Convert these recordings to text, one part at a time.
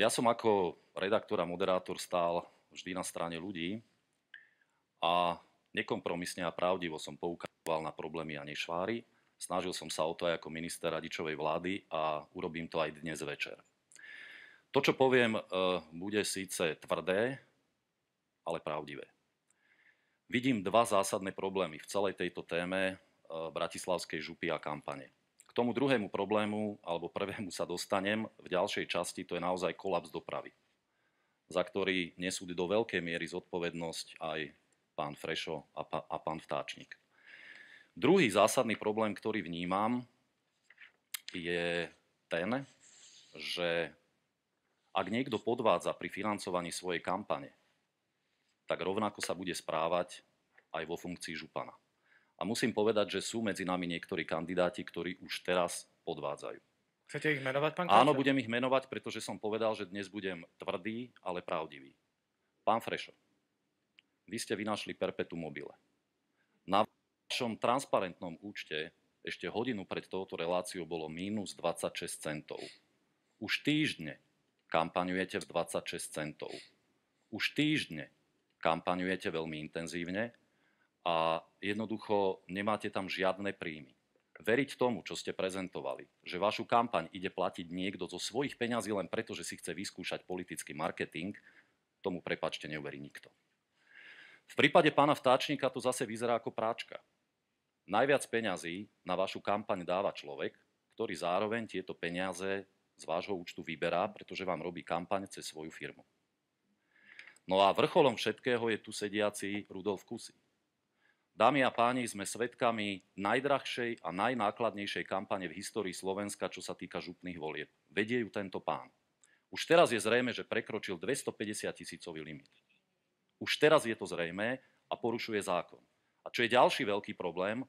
Ja som ako redaktor a moderátor stál vždy na strane ľudí a nekompromisne a pravdivo som poukazoval na problémy a nešváry. Snažil som sa o to aj ako minister radičovej vlády a urobím to aj dnes večer. To, čo poviem, e, bude síce tvrdé, ale pravdivé. Vidím dva zásadné problémy v celej tejto téme e, Bratislavskej župy a kampane. K tomu druhému problému, alebo prvému sa dostanem v ďalšej časti, to je naozaj kolaps dopravy, za ktorý nesú do veľkej miery zodpovednosť aj pán Frešo a, pa, a pán Vtáčnik. Druhý zásadný problém, ktorý vnímam, je ten, že ak niekto podvádza pri financovaní svojej kampane, tak rovnako sa bude správať aj vo funkcii župana. A musím povedať, že sú medzi nami niektorí kandidáti, ktorí už teraz podvádzajú. Chcete ich menovať, pán Áno, budem ich menovať, pretože som povedal, že dnes budem tvrdý, ale pravdivý. Pán Frešo, vy ste vynašli perpetu mobile. Na vašom transparentnom účte ešte hodinu pred touto reláciou bolo mínus 26 centov. Už týždne kampaňujete v 26 centov. Už týždne kampaňujete veľmi intenzívne a jednoducho nemáte tam žiadne príjmy. Veriť tomu, čo ste prezentovali, že vašu kampaň ide platiť niekto zo svojich peňazí len preto, že si chce vyskúšať politický marketing, tomu prepačte neuverí nikto. V prípade pána Vtáčnika to zase vyzerá ako práčka. Najviac peňazí na vašu kampaň dáva človek, ktorý zároveň tieto peniaze z vášho účtu vyberá, pretože vám robí kampaň cez svoju firmu. No a vrcholom všetkého je tu sediaci Rudolf Kusy. Dámy a páni, sme svedkami najdrahšej a najnákladnejšej kampane v histórii Slovenska, čo sa týka župných volieb. Vedie ju tento pán. Už teraz je zrejme, že prekročil 250 tisícový limit. Už teraz je to zrejme a porušuje zákon. A čo je ďalší veľký problém,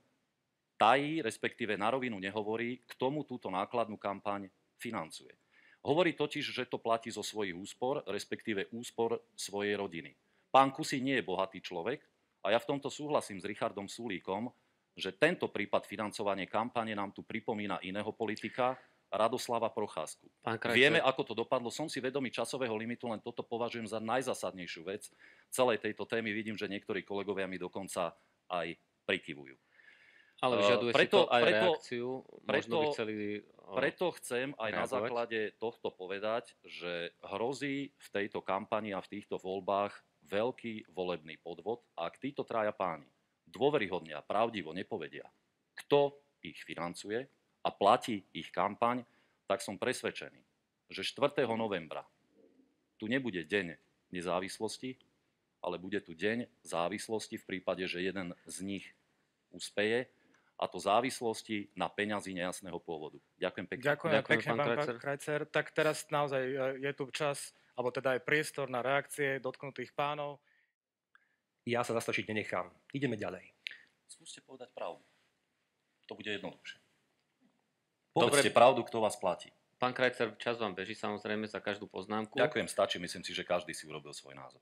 tají, respektíve na rovinu nehovorí, k tomu túto nákladnú kampaň financuje. Hovorí totiž, že to platí zo svojich úspor, respektíve úspor svojej rodiny. Pán Kusy nie je bohatý človek, a ja v tomto súhlasím s Richardom Sulíkom, že tento prípad financovanie kampane nám tu pripomína iného politika, Radoslava Procházku. Vieme, ako to dopadlo. Som si vedomý časového limitu, len toto považujem za najzasadnejšiu vec celej tejto témy. Vidím, že niektorí kolegovia mi dokonca aj prikyvujú. Ale vyžaduje preto, si to aj preto, reakciu. Preto, by chceli preto chcem aj reagovať. na základe tohto povedať, že hrozí v tejto kampani a v týchto voľbách veľký volebný podvod a ak títo traja páni dôveryhodne a pravdivo nepovedia, kto ich financuje a platí ich kampaň, tak som presvedčený, že 4. novembra tu nebude deň nezávislosti, ale bude tu deň závislosti v prípade, že jeden z nich uspeje a to závislosti na peňazí nejasného pôvodu. Ďakujem pekne. Ďakujem, Ďakujem pekne, pán, pán Krajcer. Krajcer. Tak teraz naozaj e, je tu čas alebo teda aj priestor na reakcie dotknutých pánov. Ja sa zastačiť nenechám. Ideme ďalej. Skúste povedať pravdu. To bude jednoduchšie. Povedzte Dobre. pravdu, kto vás platí. Pán Krajcer, čas vám beží samozrejme za každú poznámku. Ďakujem, stačí. Myslím si, že každý si urobil svoj názor.